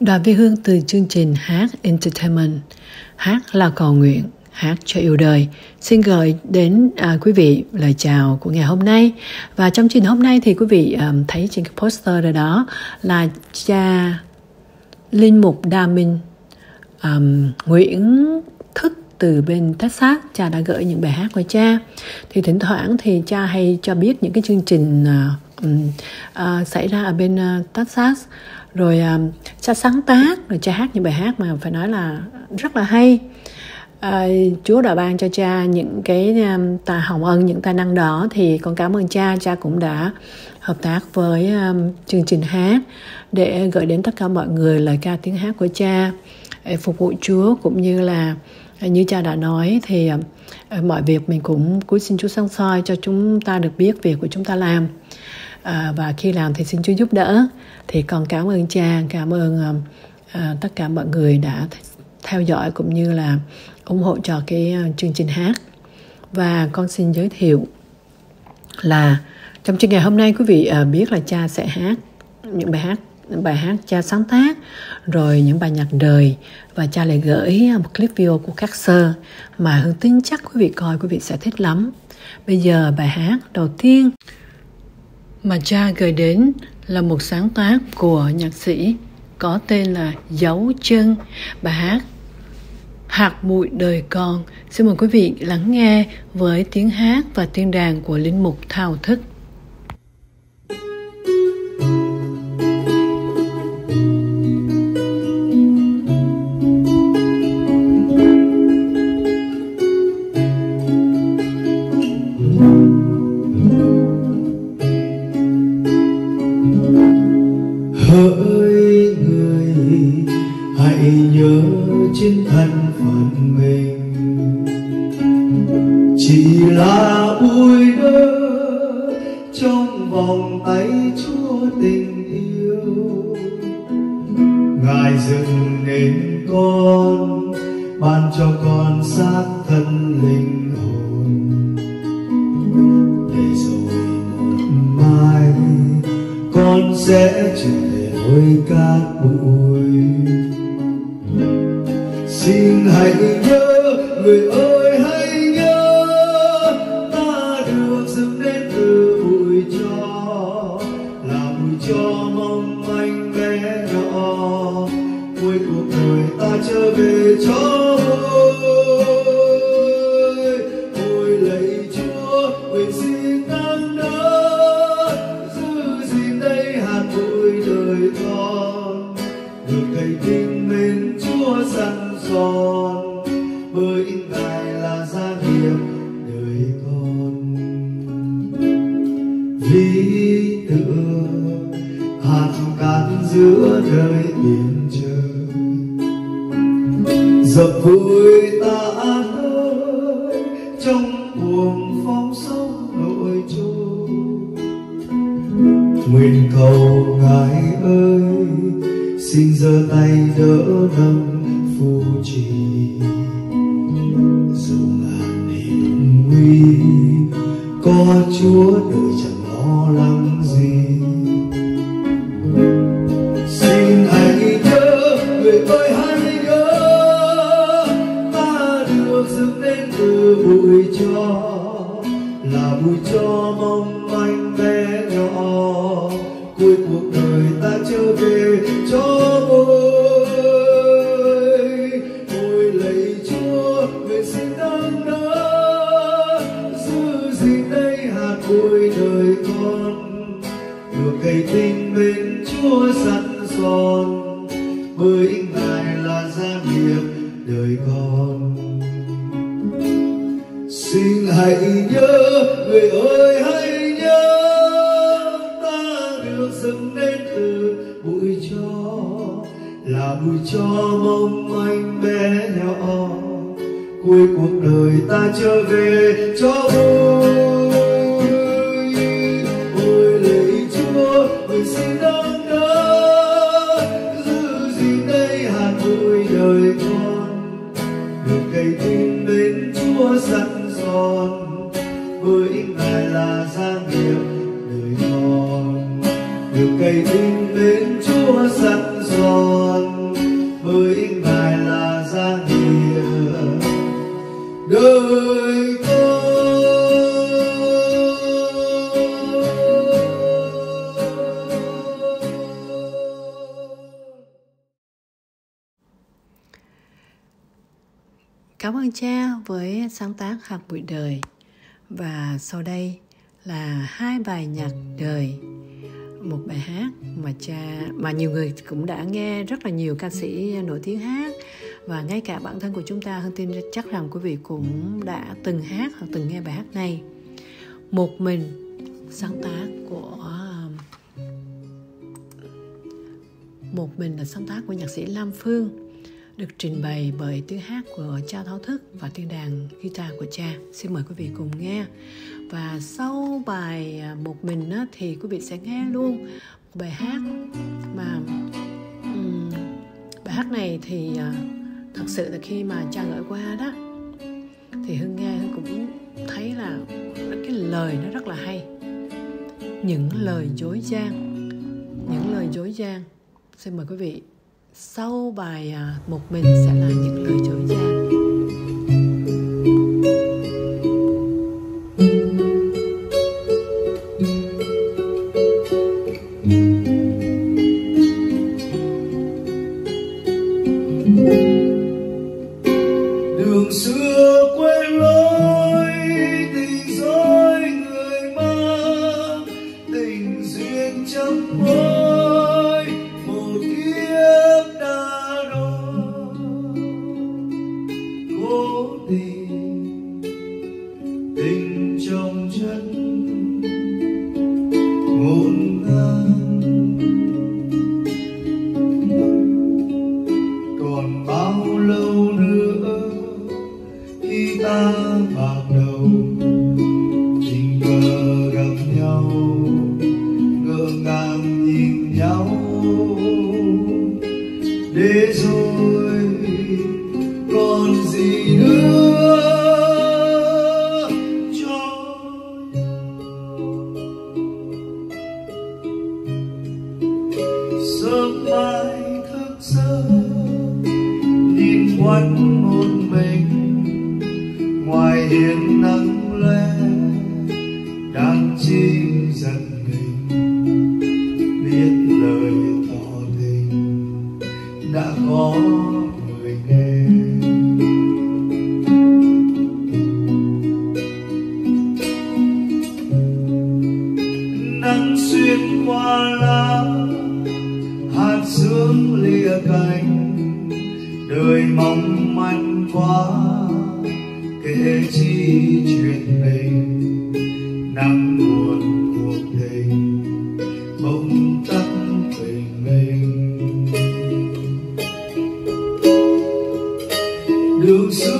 Đoàn viên Hương từ chương trình Hát Entertainment. Hát là cầu nguyện Hát cho yêu đời. Xin gửi đến à, quý vị lời chào của ngày hôm nay. Và trong chương hôm nay thì quý vị um, thấy trên cái poster rồi đó Là cha Linh Mục Đa Minh um, Nguyễn Thức từ bên Texas. Cha đã gửi những bài hát của cha. Thì thỉnh thoảng thì cha hay cho biết những cái chương trình uh, uh, xảy ra ở bên uh, Texas rồi à, um, cha sáng tác rồi cha hát những bài hát mà phải nói là rất là hay. À, Chúa đã ban cho cha những cái à, um, tài hồng ân những tài năng đó thì con cảm ơn cha. Cha cũng đã hợp tác với um, chương trình hát để gửi đến tất cả mọi người lời ca tiếng hát của cha để phục vụ Chúa. Cũng như là như cha đã nói thì mọi việc mình cũng cúi xin Chúa sáng soi cho chúng ta được biết việc của chúng ta làm à, và khi làm thì xin Chúa giúp đỡ. Thì con cảm ơn cha cảm ơn um, à, tất cả mọi người đã theo dõi cũng như là ủng hộ cho cái à, chương trình hát. Và con xin giới thiệu là trong chương ngày hôm nay quý vị à, biết là cha sẽ hát những bài hát bài hát cha sáng tác rồi những bài nhạc đời. Và cha lại gửi một clip video của các sơ mà hương tin chắc quý vị coi quý vị sẽ thích lắm. Bây giờ bài hát đầu tiên mà cha gửi đến là một sáng tác của nhạc sĩ có tên là Dấu chân bài hát Hạt bụi đời con. Xin mời quý vị lắng nghe với tiếng hát và tiếng đàn của linh mục thao thức. Sẽ trở về với cát bụi xin hãy nhớ người ơi hãy nhớ ta được dựng nên từ bụi cho, là bụi cho mong manh bé nhỏ. Cuối cuộc đời ta trở về cho. Dập vui ta ơi, trong cuồng phong sóng nội trôi. Nguyện cầu ngài ơi, xin giơ tay đỡ nâng phù trì. Dù ngàn hiểm nguy, có chúa vui đời con, được cây tinh bên chúa sẵn son bởi ngài là gia nghiệp đời con. Xin hãy nhớ, người ơi hãy nhớ, ta được dựng nên từ bụi cho, là bụi cho mong manh bé nhỏ. Cuối cuộc đời ta trở về cho vui. nhiều cây tin đến chúa sẵn son bởi ngài là gia địa đời Cảm ơn cha với sáng tác hạt bụi đời. Và sau đây là hai bài nhạc đời một bài hát mà cha, mà nhiều người cũng đã nghe rất là nhiều ca sĩ nổi tiếng hát. Và ngay cả bản thân của chúng ta hơn tin chắc rằng quý vị cũng đã từng hát hoặc từng nghe bài hát này. Một mình sáng tác của, một mình là sáng tác của nhạc sĩ Lam Phương được trình bày bởi tiếng hát của cha Tháo Thức và tiếng đàn guitar của cha. Xin mời quý vị cùng nghe. Và sau bài à, một mình á, thì quý vị sẽ nghe luôn một bài hát mà um, bài hát này thì uh, thật sự là khi mà cha gửi qua đó thì hưng nghe hưng cũng thấy là cái lời nó rất là hay những lời dối gian những lời dối gian xin mời quý vị sau bài à, một mình sẽ là những lời dối gian sớm mai thức giấc nhìn quanh một mình. Ngoài hiên nắng đường xưa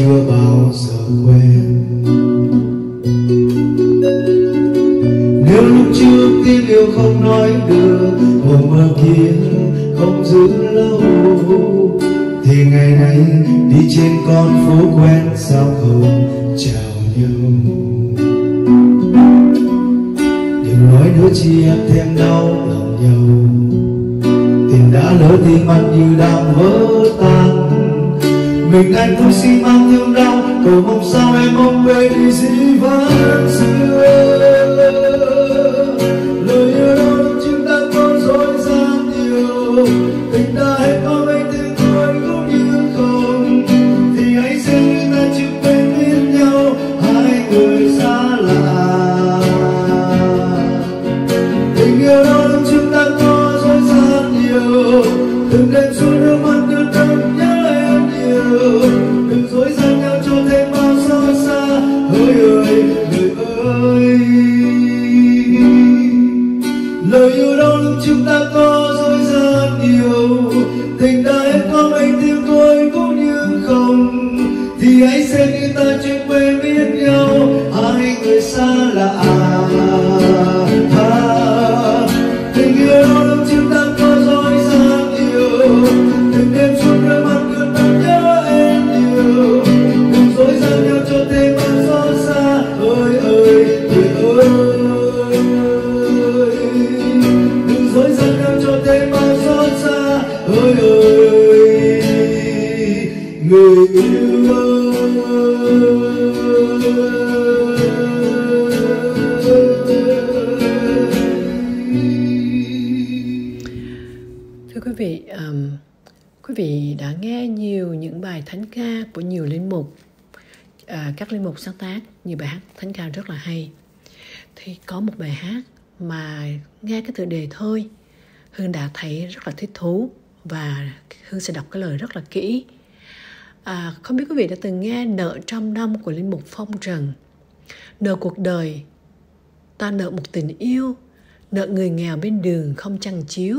chưa bao giờ quên. Nếu lúc trước tiếng yêu không nói được mộng mơ kia không giữ lâu, thì ngày nay đi trên con phố quen sao không chào nhau. Đừng nói nữa chia thêm đau lòng nhau. Tình đã lỡ thì mặt như đang vỡ tan mình anh thôi xin mang thương đau, cầu mong sao em không quên đi dĩ vãng xưa các linh mục sáng tác nhiều bài hát thánh ca rất là hay. Thì có một bài hát mà nghe cái tựa đề thôi, Hương đã thấy rất là thích thú và Hương sẽ đọc cái lời rất là kỹ. À, không biết quý vị đã từng nghe Nợ trăm năm của linh mục Phong Trần. Nợ cuộc đời ta nợ một tình yêu nợ người nghèo bên đường không chăn chiếu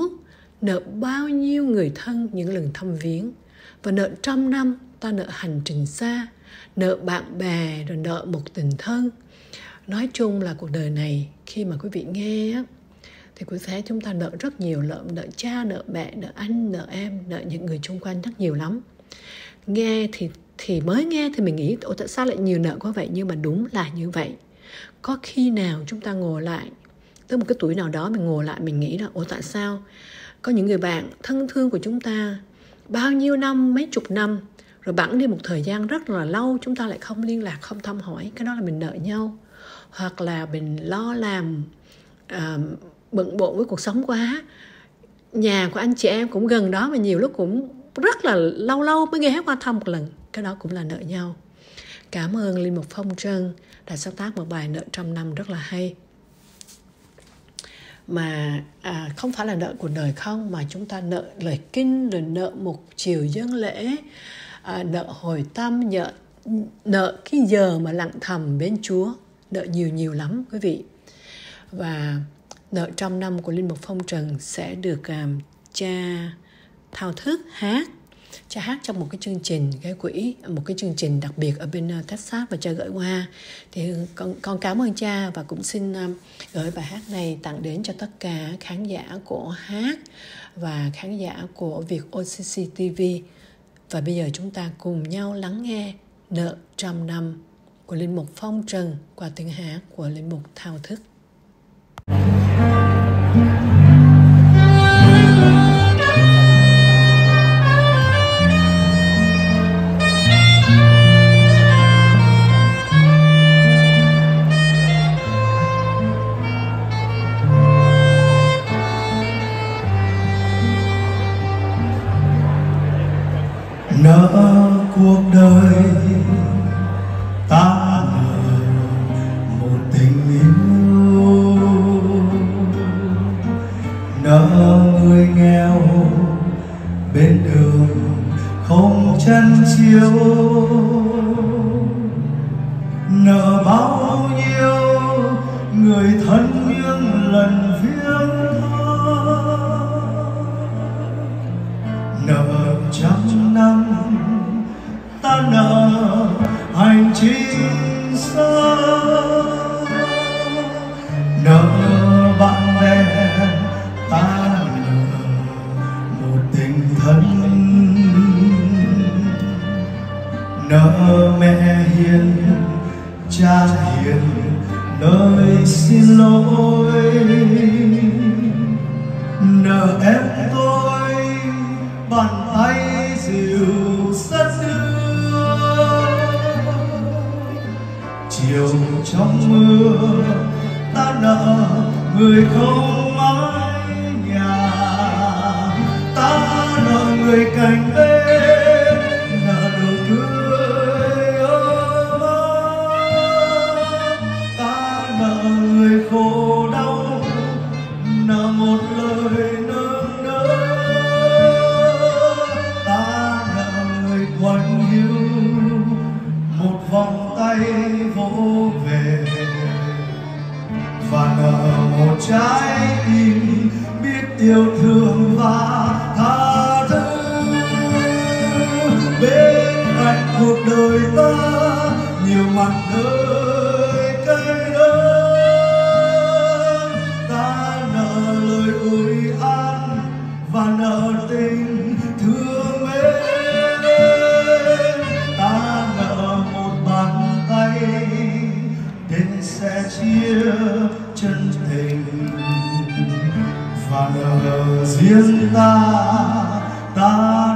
nợ bao nhiêu người thân những lần thăm viếng. Và nợ trăm năm ta nợ hành trình xa nợ bạn bè rồi nợ một tình thân. Nói chung là cuộc đời này khi mà quý vị nghe á, thì quý thấy chúng ta nợ rất nhiều nợ nợ cha nợ mẹ nợ anh nợ em nợ những người xung quanh rất nhiều lắm nghe thì thì mới nghe thì mình nghĩ ủa tại sao lại nhiều nợ quá vậy? Nhưng mà đúng là như vậy. Có khi nào chúng ta ngồi lại tới một cái tuổi nào đó mình ngồi lại mình nghĩ là ủa tại sao có những người bạn thân thương của chúng ta bao nhiêu năm mấy chục năm rồi bẵng đi một thời gian rất là lâu chúng ta lại không liên lạc không thăm hỏi cái đó là mình nợ nhau. Hoặc là mình lo làm à, bận bộn với cuộc sống quá. Nhà của anh chị em cũng gần đó mà nhiều lúc cũng rất là lâu lâu mới ghé qua thăm một lần. Cái đó cũng là nợ nhau. Cảm ơn linh mục phong trân đã sáng tác một bài nợ trăm năm rất là hay. Mà à, không phải là nợ của đời không mà chúng ta nợ lời kinh rồi nợ một chiều dân lễ à, nợ hồi tâm nợ nợ cái giờ mà lặng thầm bên Chúa. Nợ nhiều nhiều lắm quý vị. Và nợ trăm năm của linh mục phong trần sẽ được à, cha thao thức, hát. Cha hát trong một cái chương trình, cái quỹ, một cái chương trình đặc biệt ở bên ờ, Texas và cha gửi qua. Thì con con cảm ơn cha và cũng xin ờ, gửi bài hát này tặng đến cho tất cả khán giả của hát và khán giả của việc OCC TV và bây giờ chúng ta cùng nhau lắng nghe nợ trăm năm của linh mục phong trần qua tiếng hát của linh mục thao thức. năm, ta nợ hành trình xa. Nợ bạn bè, ta nợ một tình thân. Nợ mẹ hiền, cha hiền, nơi xin lỗi. và nợ riêng ta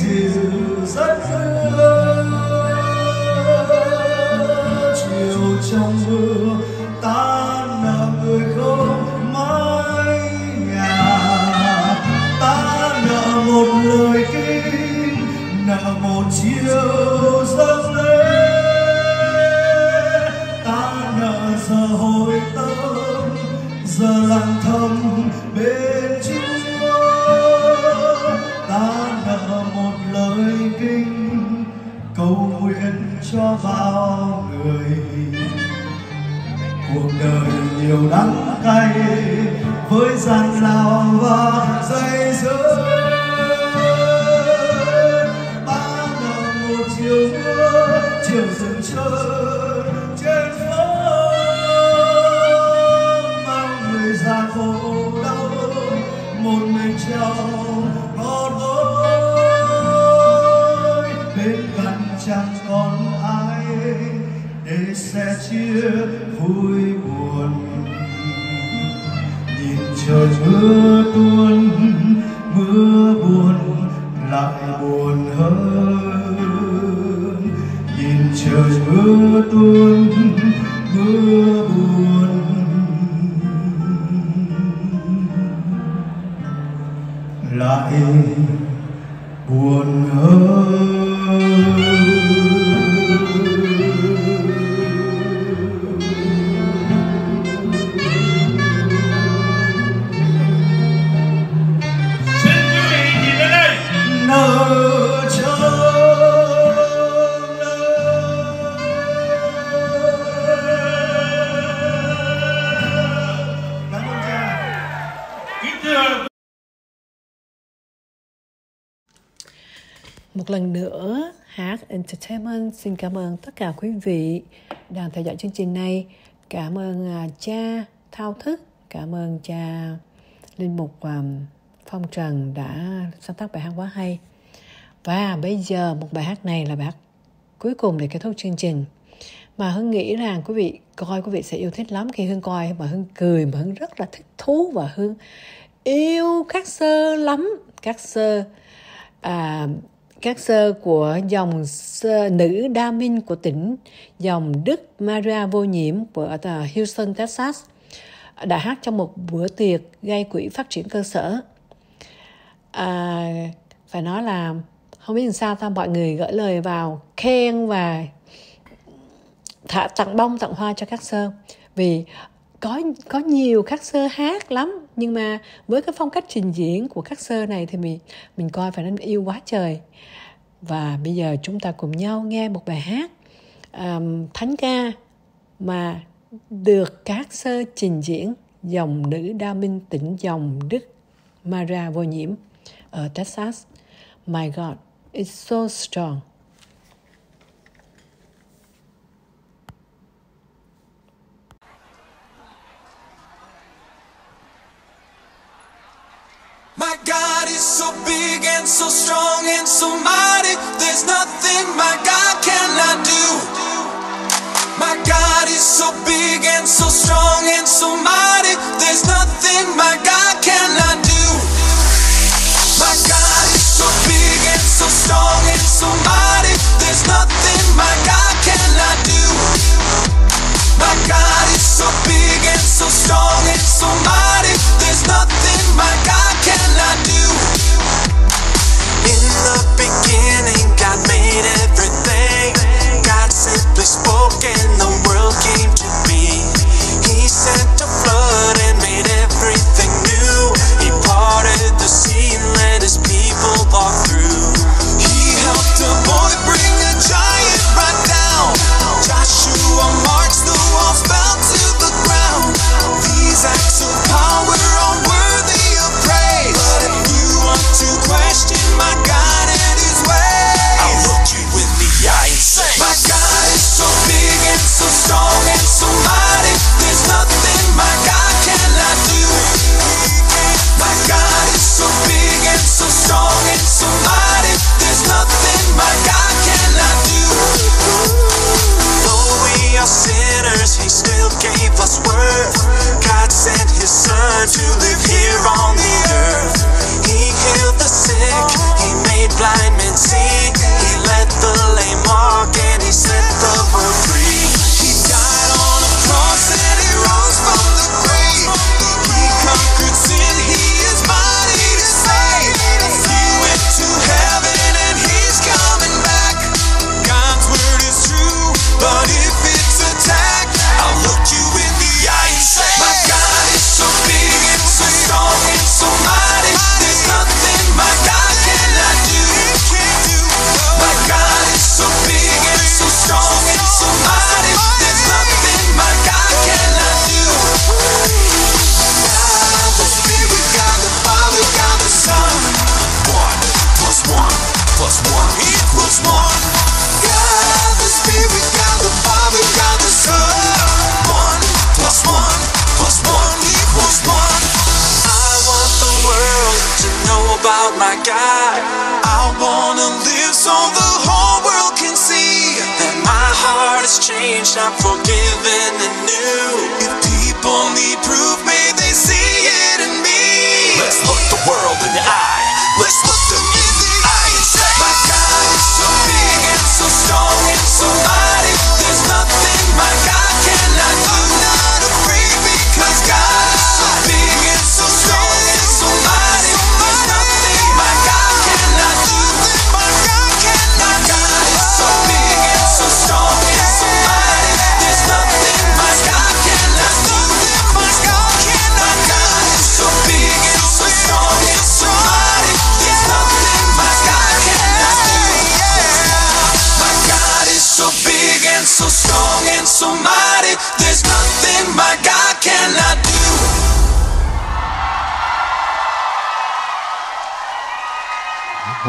vezes nhiều đắng cay với gian lao và dây dứt ba đồng một chiều mưa, chiều dần chơi trên phố. Mang người ra khổ đau, một mình treo có tôi bên cạnh chẳng còn ai để sẻ chia vui buồn trời mưa tuôn mưa buồn lại buồn. Một lần nữa hát entertainment xin cảm ơn tất cả quý vị đang theo dõi chương trình này. Cảm ơn à, cha thao thức cảm ơn cha linh mục à, phong trần đã sáng tác bài hát quá hay. Và bây giờ một bài hát này là bài hát cuối cùng để kết thúc chương trình. Mà hưng nghĩ rằng quý vị coi quý vị sẽ yêu thích lắm khi hưng coi mà hưng cười mà hưng rất là thích thú và hưng yêu các sơ lắm. Các sơ à, các sơ của dòng sơ, nữ đa minh của tỉnh dòng Đức Maria vô nhiễm của Houston, Texas đã hát trong một bữa tiệc gây quỹ phát triển cơ sở. À, phải nói là không biết làm sao ta mọi người gửi lời vào khen và thả tặng bông tặng hoa cho các sơ vì có có nhiều các sơ hát lắm nhưng mà với cái phong cách trình diễn của các sơ này thì mình mình coi phải nên yêu quá trời và bây giờ chúng ta cùng nhau nghe một bài hát um, thánh ca mà được các sơ trình diễn dòng nữ đa minh tỉnh dòng Đức Mara vô nhiễm ở Texas. My God, it's so strong. My God is so big and so strong and so mighty. There's nothing my God cannot do. My God is so big and so strong and so mighty. There's nothing my God cannot do. My God is so big and so strong and so mighty. There's nothing my God cannot do. My God is so big and so strong and so mighty. About my God. I wanna live so the whole world can see that my heart has changed. I'm forgiven and new. If people need proof, may they see it in me. Let's look the world in the eye. Let's look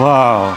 Wow.